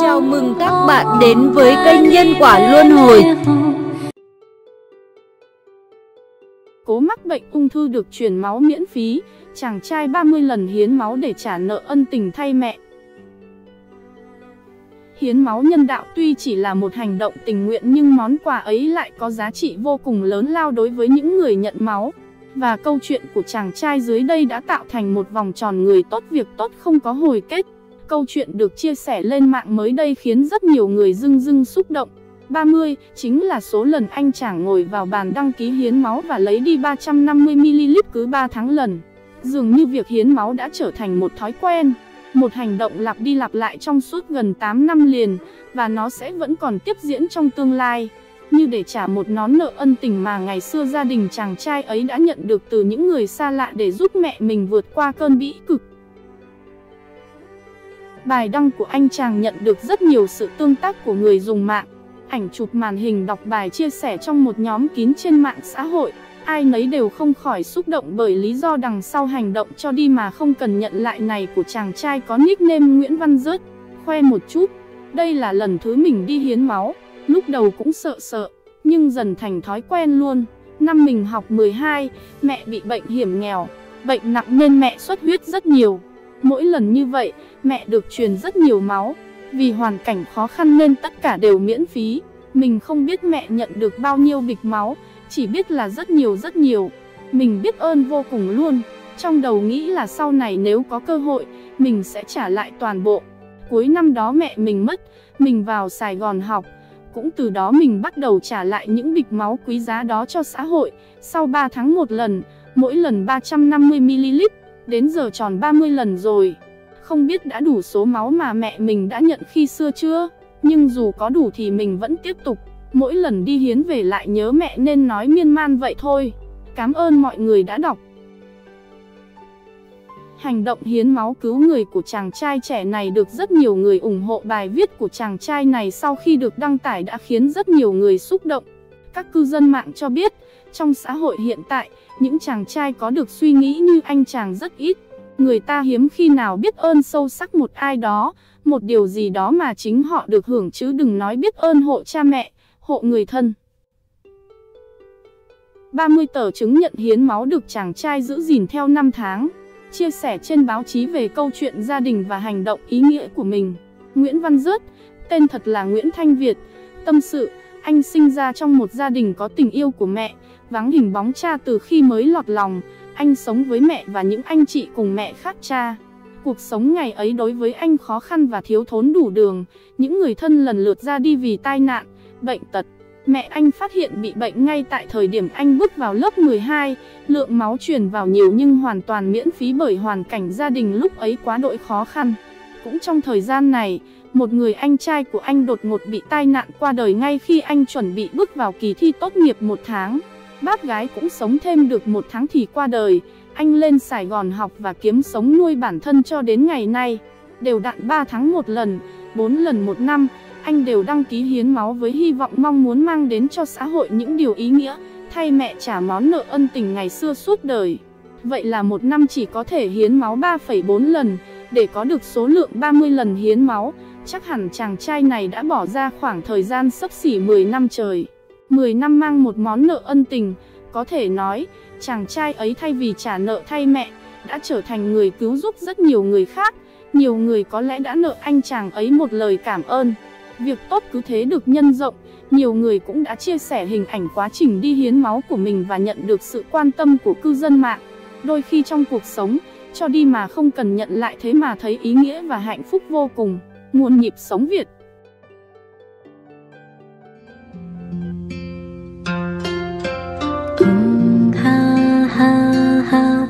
Chào mừng các bạn đến với kênh Nhân Quả Luân Hồi Cố mắc bệnh ung thư được truyền máu miễn phí, Chàng trai 30 lần hiến máu để trả nợ ân tình thay mẹ Hiến máu nhân đạo tuy chỉ là một hành động tình nguyện nhưng món quà ấy lại có giá trị vô cùng lớn lao đối với những người nhận máu. Và câu chuyện của chàng trai dưới đây đã tạo thành một vòng tròn người tốt việc tốt không có hồi kết. Câu chuyện được chia sẻ lên mạng mới đây khiến rất nhiều người dưng dưng xúc động. 30 chính là số lần anh chàng ngồi vào bàn đăng ký hiến máu và lấy đi 350ml cứ 3 tháng lần. Dường như việc hiến máu đã trở thành một thói quen, một hành động lặp đi lặp lại trong suốt gần 8 năm liền, và nó sẽ vẫn còn tiếp diễn trong tương lai. Như để trả một nón nợ ân tình mà ngày xưa gia đình chàng trai ấy đã nhận được từ những người xa lạ để giúp mẹ mình vượt qua cơn bĩ cực. Bài đăng của anh chàng nhận được rất nhiều sự tương tác của người dùng mạng. Ảnh chụp màn hình đọc bài chia sẻ trong một nhóm kín trên mạng xã hội. Ai nấy đều không khỏi xúc động bởi lý do đằng sau hành động cho đi mà không cần nhận lại này của chàng trai có nickname Nguyễn Văn Dớt. Khoe một chút, đây là lần thứ mình đi hiến máu, lúc đầu cũng sợ sợ, nhưng dần thành thói quen luôn. Năm mình học 12, mẹ bị bệnh hiểm nghèo, bệnh nặng nên mẹ xuất huyết rất nhiều. Mỗi lần như vậy, mẹ được truyền rất nhiều máu. Vì hoàn cảnh khó khăn nên tất cả đều miễn phí. Mình không biết mẹ nhận được bao nhiêu bịch máu, chỉ biết là rất nhiều rất nhiều. Mình biết ơn vô cùng luôn. Trong đầu nghĩ là sau này nếu có cơ hội, mình sẽ trả lại toàn bộ. Cuối năm đó mẹ mình mất, mình vào Sài Gòn học. Cũng từ đó mình bắt đầu trả lại những bịch máu quý giá đó cho xã hội. Sau 3 tháng một lần, mỗi lần 350ml, đến giờ tròn 30 lần rồi. Không biết đã đủ số máu mà mẹ mình đã nhận khi xưa chưa? Nhưng dù có đủ thì mình vẫn tiếp tục. Mỗi lần đi hiến về lại nhớ mẹ nên nói miên man vậy thôi. Cảm ơn mọi người đã đọc. Hành động hiến máu cứu người của chàng trai trẻ này được rất nhiều người ủng hộ bài viết của chàng trai này sau khi được đăng tải đã khiến rất nhiều người xúc động. Các cư dân mạng cho biết, trong xã hội hiện tại, những chàng trai có được suy nghĩ như anh chàng rất ít. Người ta hiếm khi nào biết ơn sâu sắc một ai đó, một điều gì đó mà chính họ được hưởng chứ đừng nói biết ơn hộ cha mẹ, hộ người thân. 30 tờ chứng nhận hiến máu được chàng trai giữ gìn theo 5 tháng. Chia sẻ trên báo chí về câu chuyện gia đình và hành động ý nghĩa của mình. Nguyễn Văn Rớt, tên thật là Nguyễn Thanh Việt, tâm sự, anh sinh ra trong một gia đình có tình yêu của mẹ, vắng hình bóng cha từ khi mới lọt lòng, anh sống với mẹ và những anh chị cùng mẹ khác cha. Cuộc sống ngày ấy đối với anh khó khăn và thiếu thốn đủ đường, những người thân lần lượt ra đi vì tai nạn, bệnh tật. Mẹ anh phát hiện bị bệnh ngay tại thời điểm anh bước vào lớp 12, lượng máu truyền vào nhiều nhưng hoàn toàn miễn phí bởi hoàn cảnh gia đình lúc ấy quá đội khó khăn. Cũng trong thời gian này, một người anh trai của anh đột ngột bị tai nạn qua đời ngay khi anh chuẩn bị bước vào kỳ thi tốt nghiệp một tháng. Bác gái cũng sống thêm được một tháng thì qua đời, anh lên Sài Gòn học và kiếm sống nuôi bản thân cho đến ngày nay. Đều đặn 3 tháng một lần, 4 lần một năm, anh đều đăng ký hiến máu với hy vọng mong muốn mang đến cho xã hội những điều ý nghĩa, thay mẹ trả món nợ ân tình ngày xưa suốt đời. Vậy là một năm chỉ có thể hiến máu 3,4 lần, để có được số lượng 30 lần hiến máu, chắc hẳn chàng trai này đã bỏ ra khoảng thời gian sấp xỉ 10 năm trời. 10 năm mang một món nợ ân tình, có thể nói, chàng trai ấy thay vì trả nợ thay mẹ, đã trở thành người cứu giúp rất nhiều người khác. Nhiều người có lẽ đã nợ anh chàng ấy một lời cảm ơn. Việc tốt cứ thế được nhân rộng, nhiều người cũng đã chia sẻ hình ảnh quá trình đi hiến máu của mình và nhận được sự quan tâm của cư dân mạng. Đôi khi trong cuộc sống, cho đi mà không cần nhận lại thế mà thấy ý nghĩa và hạnh phúc vô cùng. Nguồn nhịp sống Việt ha ha ha